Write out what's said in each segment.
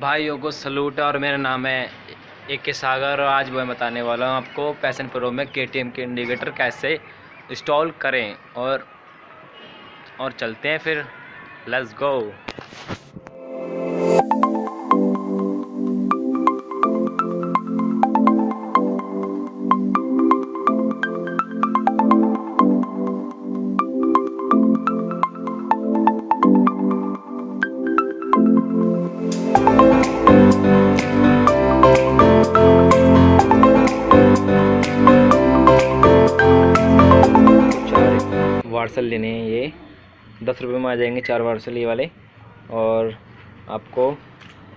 भाइयों को सलूट है और मेरा नाम है ए के सागर और आज मैं बताने वाला हूँ आपको पैसन प्रो में के टी एम के इंडिकेटर कैसे इंस्टॉल करें और और चलते हैं फिर लेट्स गो चार वार्सल लेने हैं ये। दस रुपये में आ जाएँगे चार पार्सल ये वाले। और आपको,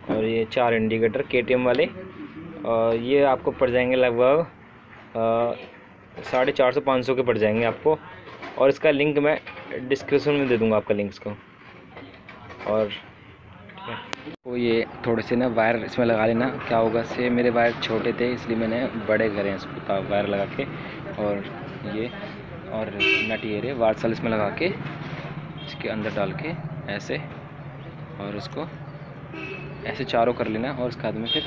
और ये चार इंडिकेटर के वाले। और ये आपको पड़ जाएँगे लगभग साढ़े चार सौ पाँच सौ के पड़ जाएँगे आपको। और इसका लिंक मैं डिस्क्रिप्शन में दे दूँगा आपका लिंक इसको और तो ये थोड़े से ना वायर इसमें लगा लेना। क्या होगा, से मेरे वायर छोटे थे, इसलिए मैंने बड़े करें इसको वायर लगा के। और ये और नट ये रे वार्सल इसमें लगा के इसके अंदर डाल के ऐसे और उसको ऐसे चारों कर लेना है और उसके बाद में फिर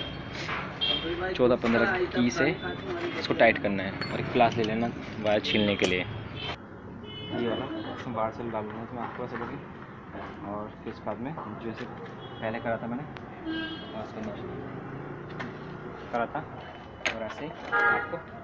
चौदह पंद्रह की से इसको टाइट करना है और एक प्लास ले लेना वायर छीलने के लिए। ये वाला वार्सल डाल लेना इसमें आपको ऐसे लगे और फिर उसके बाद में जैसे पहले करा था मैंने करा था, और ऐसे आपको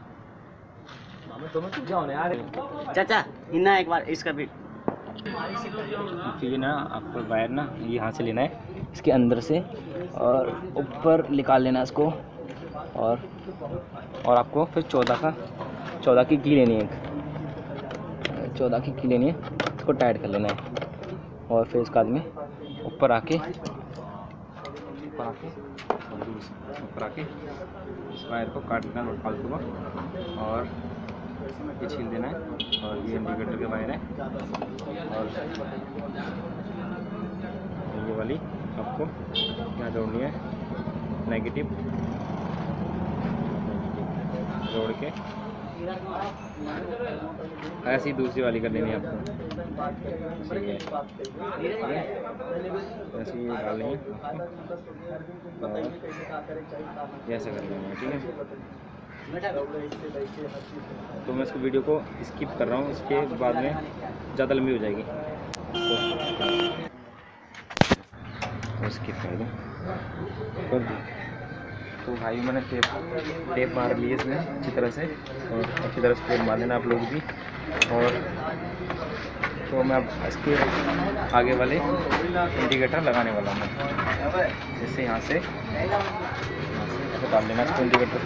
चाचा इन्ना एक बार इसका भी। ये ना आपको वायर ना यहाँ से लेना है, इसके अंदर से, और ऊपर निकाल लेना इसको, और और आपको फिर चौदह का, चौदह की की लेनी है एक। चौदह की की लेनी है, इसको टाइट कर लेना है, और फिर इसके बाद में ऊपर आके ऊपर आके ऊपर आके, इस वायर को काट लेना, फालतू को, और ये छील देना है और ये इंडिकेटर के वायर है। और ये वाली आपको यहाँ जोड़नी है। नेगेटिव जोड़ के। ऐसी ही दूसरी वाली कर लेनी है आपको। ऐसे और ऐसा कर लेंगे, ठीक है? तो मैं इसको वीडियो को स्किप कर रहा हूँ, इसके बाद में ज़्यादा लंबी हो जाएगी। तो स्किप कर दूँ। कर दूँ। तो भाई मैंने टेप टेप मार ली इसमें, अच्छी तरह से, और अच्छी तरह से टेप मार लेना आप लोग भी। और तो मैं अब इसके आगे वाले इंडिकेटर लगाने वाला हूँ। जैसे यहाँ से डाल लेना, इसको इंडिकेटर।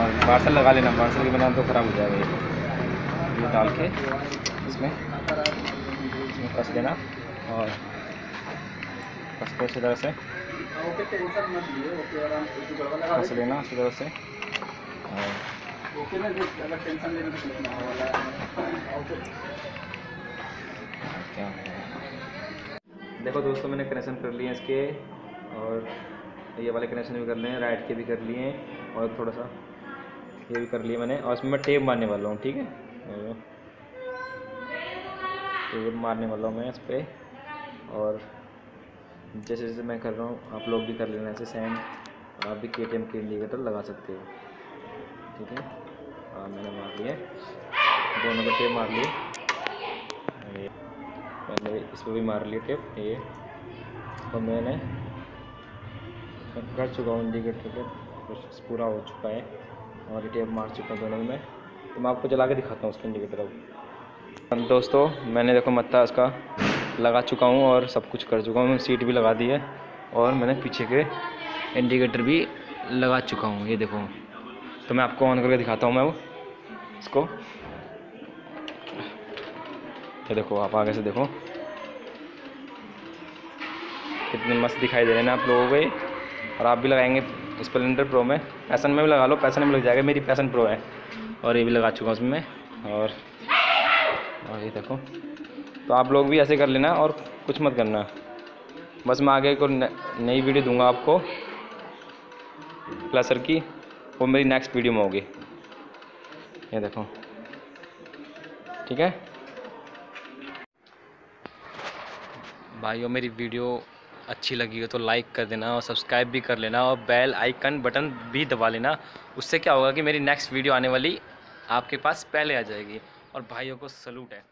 और पार्सल लगा लेना। पार्सल के बिना तो ख़राब हो जाएगा ये। ये डाल के इसमें इसमें कस देना और कस के अच्छी तरह से। कस लेना अच्छी तरह से। और क्या देखो दोस्तों, मैंने कनेक्शन कर लिए इसके और ये वाले कनेक्शन भी कर लिए राइट के भी कर लिए और थोड़ा सा ये भी कर लिया मैंने और इसमें मैं टेप मारने वाला हूँ ठीक है टेप मारने वाला हूँ मैं इस पर और जैसे जैसे मैं कर रहा हूँ आप लोग भी कर लेना ऐसे सेम आप भी के टी एम के इंडिकेटर लगा सकते हो ठीक है हाँ मैंने मार लिया दोनों का टेप मार लिए पहले इस पर भी मार लिए टेप ये और मैंने कर चुका हूँ इंडिकेटर पे प्रोसेस पूरा हो चुका है और टेप मार चुका हूँ दोनों में। तो मैं आपको जला के दिखाता हूँ उसके उसका इंडिकेटर अब दोस्तों, मैंने देखो मत्ता उसका लगा चुका हूँ और सब कुछ कर चुका हूँ। सीट भी लगा दी है और मैंने पीछे के इंडिकेटर भी लगा चुका हूँ। ये देखो। तो मैं आपको ऑन करके दिखाता हूँ मैं वो। इसको। तो देखो, आप आगे से देखो। कितने मस्त दिखाई दे रहे हैं आप लोगों को। और आप भी लगाएँगे। स्प्लेंडर प्रो में। पैसन में भी लगा लो पैसन में लग जाएगा। मेरी पैसन प्रो है। और ये भी लगा चुका हूँ उसमें और और ये देखो। तो आप लोग भी ऐसे कर लेना और कुछ मत करना। बस मैं आगे को नई वीडियो दूँगा आपको। प्लसर की। वो मेरी नेक्स्ट वीडियो में होगी। ये देखो। ठीक है? भाइयों, मेरी वीडियो अच्छी लगी हो तो लाइक कर देना और सब्सक्राइब भी कर लेना और बेल आइकन बटन भी दबा लेना। उससे क्या होगा कि मेरी नेक्स्ट वीडियो आने वाली आपके पास पहले आ जाएगी। और भाइयों को सलूट है।